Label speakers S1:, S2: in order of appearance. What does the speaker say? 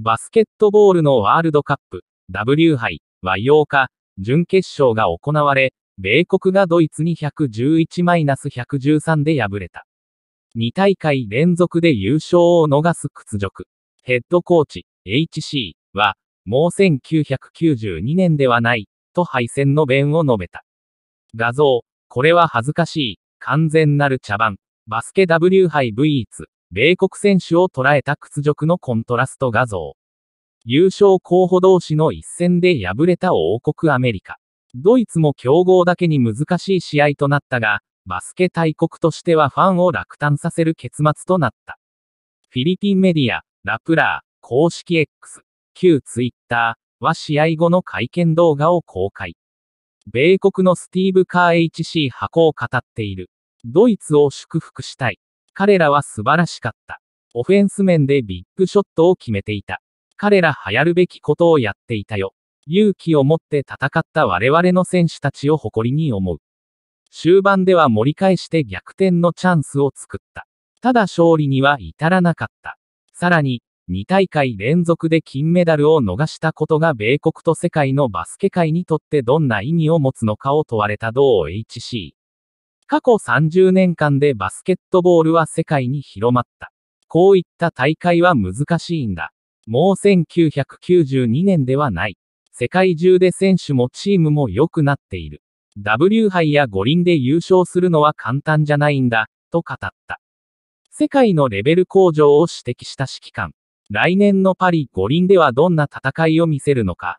S1: バスケットボールのワールドカップ、W 杯は8日、準決勝が行われ、米国がドイツに111-113で敗れた。2大会連続で優勝を逃す屈辱。ヘッドコーチ、HC は、もう1992年ではない、と敗戦の弁を述べた。画像、これは恥ずかしい、完全なる茶番、バスケ W 杯 V ツ、米国選手を捉えた屈辱のコントラスト画像。優勝候補同士の一戦で敗れた王国アメリカ。ドイツも強豪だけに難しい試合となったが、バスケ大国としてはファンを落胆させる結末となった。フィリピンメディア、ラプラー、公式 X、旧ツイッターは試合後の会見動画を公開。米国のスティーブ・カー HC 箱を語っている。ドイツを祝福したい。彼らは素晴らしかった。オフェンス面でビッグショットを決めていた。彼ら流行るべきことをやっていたよ。勇気を持って戦った我々の選手たちを誇りに思う。終盤では盛り返して逆転のチャンスを作った。ただ勝利には至らなかった。さらに、2大会連続で金メダルを逃したことが米国と世界のバスケ界にとってどんな意味を持つのかを問われた同 HC。過去30年間でバスケットボールは世界に広まった。こういった大会は難しいんだ。もう1992年ではない。世界中で選手もチームも良くなっている。W 杯や五輪で優勝するのは簡単じゃないんだ、と語った。世界のレベル向上を指摘した指揮官。来年のパリ五輪ではどんな戦いを見せるのか。